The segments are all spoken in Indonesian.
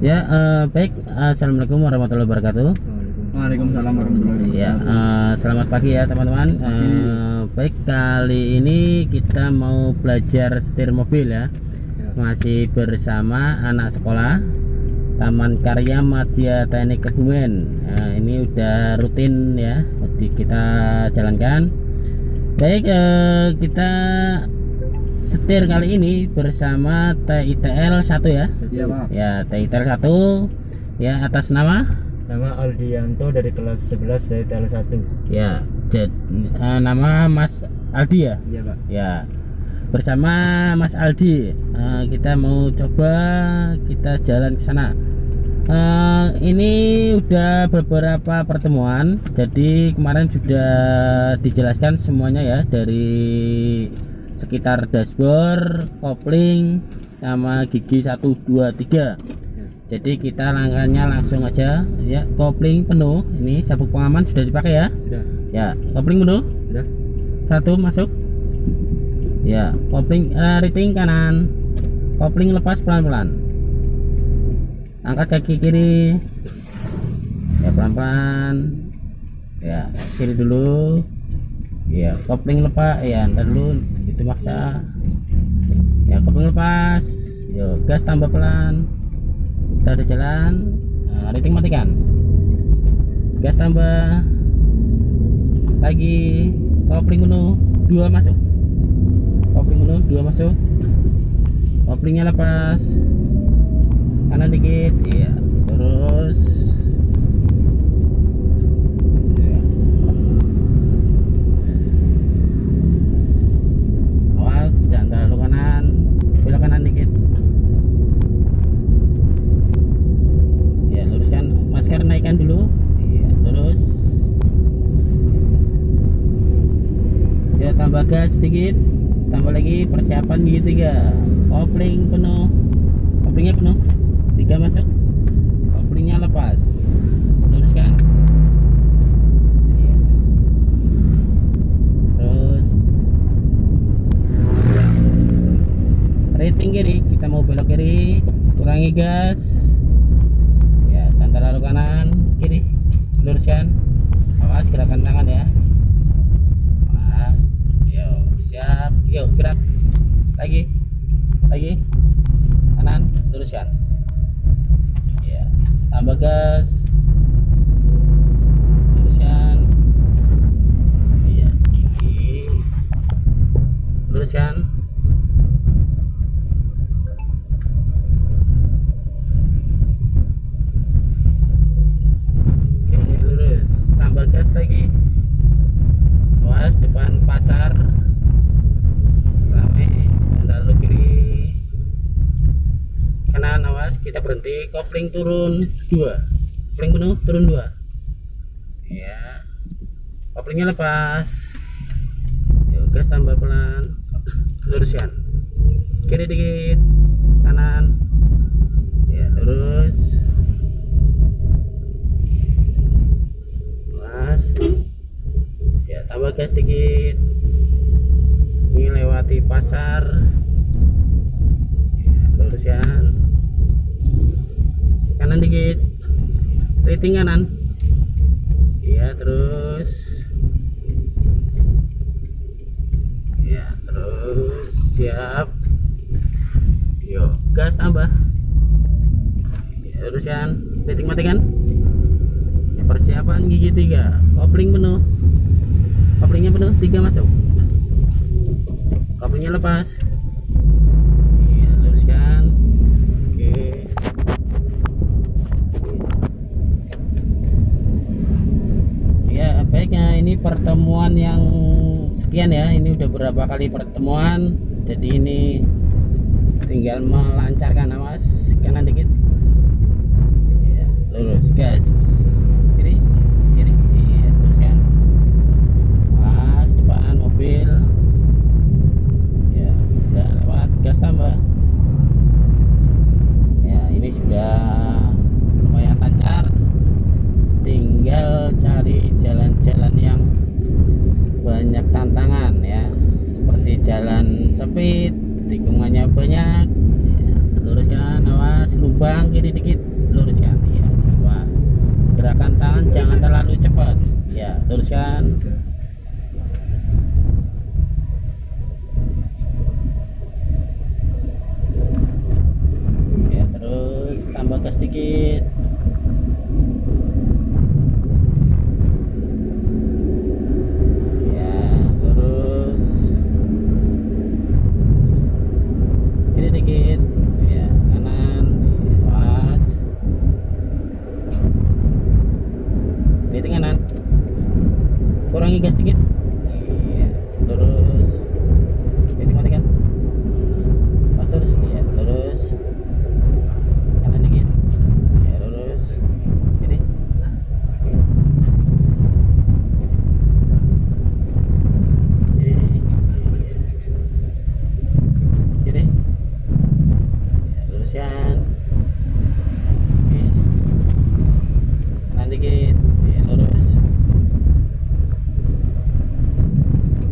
Ya, eh, baik. Assalamualaikum warahmatullahi wabarakatuh. Waalaikumsalam warahmatullahi Ya, wabarakatuh. eh, selamat pagi ya teman-teman. Eh, baik, kali ini kita mau belajar setir mobil ya. Masih bersama anak sekolah Taman Karya Madya Teknik Kebumen. Nah, ini udah rutin ya, kita jalankan. Baik, eh, kita setir kali ini bersama TITL 1 ya. Iya pak. Ya, TITL 1 ya atas nama Nama Aldianto dari kelas 11 dari TL1 ya jad- eh, nama Mas Aldi ya. Iya pak. Ya. Bersama Mas Aldi eh, kita mau coba kita jalan ke sana. Eh, ini udah beberapa pertemuan. Jadi kemarin sudah dijelaskan semuanya ya dari sekitar dashboard, kopling, sama gigi 1 2 3. Jadi kita langkahnya langsung aja ya kopling penuh. Ini sabuk pengaman sudah dipakai ya. Sudah. Ya, kopling penuh. Sudah. Satu masuk. Ya, kopling eh, rating kanan. Kopling lepas pelan-pelan. Angkat kaki kiri. Ya, pelan-pelan. Ya, kiri dulu. Ya, kopling lepas. Ya, ntar dulu itu maksa. Ya, kopling lepas. Yo, gas tambah pelan. Kita udah jalan. Nah, rating matikan. Gas tambah lagi kopling penuh dua masuk kopling penuh dua masuk koplingnya lepas kanan dikit iya terus Iya. awas jangan terlalu kanan belok kanan dikit ya luruskan masker naikkan dulu iya lurus ya tambah gas sedikit tambah lagi persiapan gigi tiga kopling penuh. Koplingnya penuh. Tiga masuk. Koplingnya lepas. Luruskan. Terus. Rating kiri. Kita mau belok kiri. Kurangi gas ya jangan terlalu kanan kiri. Luruskan. Awas gerakan tangan ya Mas, yuk siap, yuk gerak, lagi, lagi, kanan, luruskan, ya, tambah gas, luruskan, iya, gigi, luruskan, Oke, lurus, tambah gas lagi awas depan pasar rame lalu kiri kanan awas kita berhenti kopling turun dua? Kopling penuh turun dua? Ya koplingnya lepas? Yuk gas tambah pelan. Luruskan kiri dikit kanan ya lurus awas ya tambah gas dikit ini lewati pasar ya, luruskan kanan dikit kanan ya terus. Ya terus. Siap. Yuk gas tambah. Ya, luruskan rating matikan ya, persiapan gigi tiga. Kopling penuh. Koplingnya penuh tiga masuk. Koplingnya lepas iya luruskan oke ya baiknya ini pertemuan yang sekian ya. Ini udah berapa kali pertemuan. Jadi ini tinggal melancarkan awas kanan dikit. Ya, lurus gas jalan sempit tikungannya banyak. Ya, luruskan awas lubang kiri dikit luruskan. Ya awas. Gerakan tangan jangan terlalu cepat. Ya luruskan. Ya terus tambah ke sedikit. Kanan dikit ya, lurus.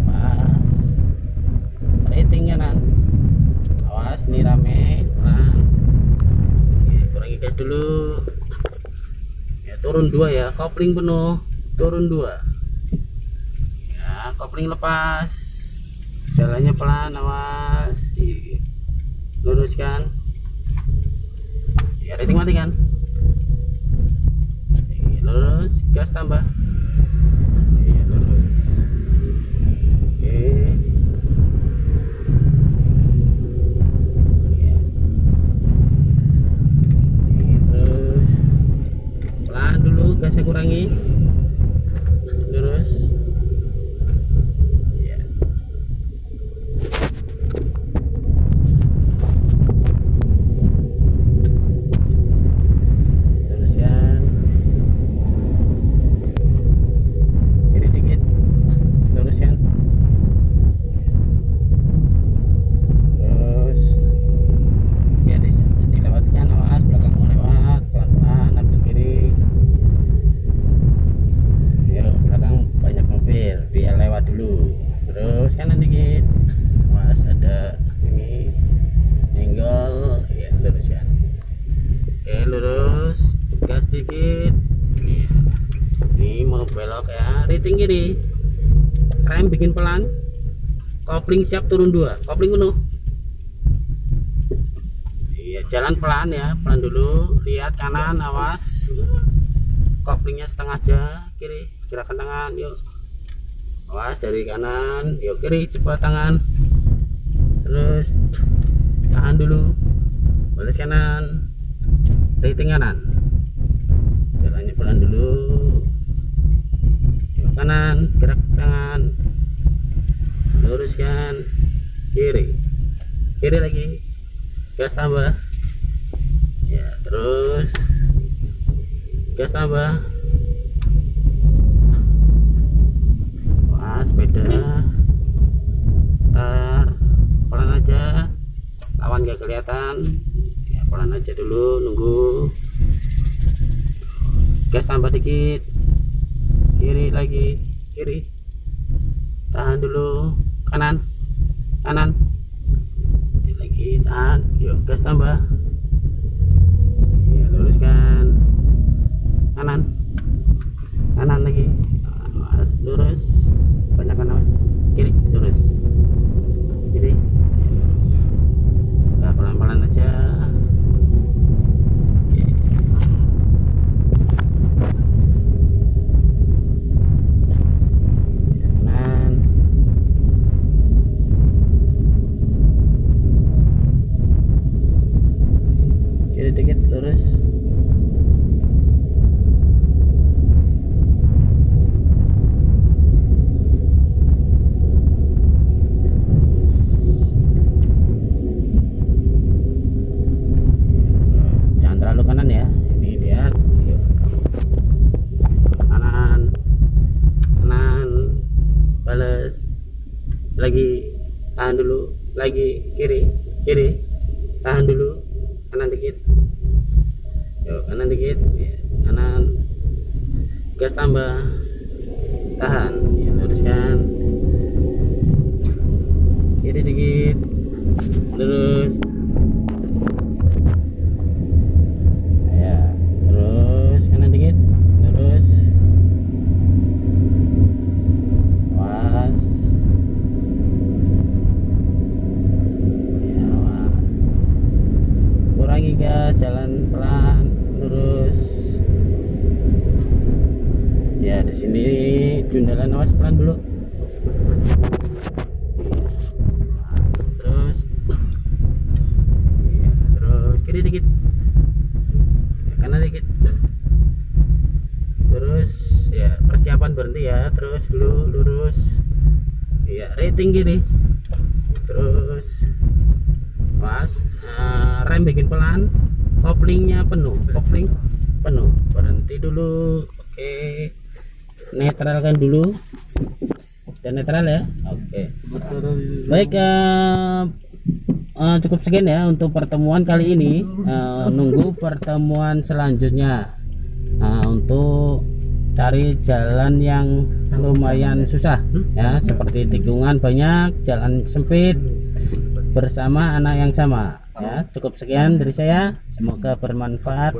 Pas. Rating kanan awas ini rame. Pelan Oke, gas dulu. Ya turun dua ya. Kopling penuh. Turun dua. Ya kopling lepas. Jalannya pelan awas. Luruskan ya rating matikan Iya, lurus gas tambah Iya, lurus oke Iya. Iya, terus pelan dulu gasnya kurangi lurus Iya. teruskan kiri dikit luruskan terus ya di, dilewatkan awas belakang mau lewat pelan-pelan ambil kiri yuk belakang banyak mobil biar lewat dulu terus kanan dikit awas ada ini nyenggol ya luruskan oke lurus gas dikit Iya. ini mau belok ya rating kiri rem bikin pelan. Kopling siap turun dua. Kopling penuh. Iya jalan pelan ya pelan dulu. Lihat kanan awas. Koplingnya setengah aja kiri. Gerakan tangan yuk. Awas dari kanan. Yuk kiri cepat tangan. Terus tahan dulu. Balik kanan. Rating kanan. Jalannya pelan dulu kanan gerak tangan. Luruskan kiri. Kiri lagi. Gas tambah. Ya terus. Gas tambah. Wah sepeda. Ntar pelan aja. Lawan gak kelihatan. Ya pelan aja dulu nunggu. Gas tambah dikit kiri lagi kiri. Tahan dulu kanan kanan. Lagi tahan. Yuk gas tambah. Ya luruskan. Kanan kanan lagi awas lurus banyak awas kiri lurus kiri ya, lurus Nah, pelan-pelan aja Oke. kanan kiri dikit lurus jangan terlalu kanan ya ini lihat Yuk. kanan kanan balas lagi tahan dulu lagi kiri kiri tahan dulu kanan dikit. Yuk kanan dikit Ya, kanan. Gas tambah tahan ya, luruskan kiri dikit lurus ya terus kanan dikit lurus jundalan awas pelan dulu. Terus. Terus kiri dikit. Ya, kanan dikit. Terus ya persiapan berhenti ya. Terus dulu lurus. Ya rating gini terus. Pas eh, rem bikin pelan. Koplingnya penuh. Kopling penuh. Berhenti dulu. Oke netralkan dulu. Dan netral ya? Oke. Baik eh, eh, cukup sekian ya untuk pertemuan kali ini. Eh, nunggu pertemuan selanjutnya. Nah, untuk cari jalan yang lumayan susah ya seperti tikungan banyak jalan sempit bersama anak yang sama ya. Cukup sekian dari saya. Semoga bermanfaat.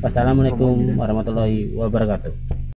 Wassalamualaikum warahmatullahi wabarakatuh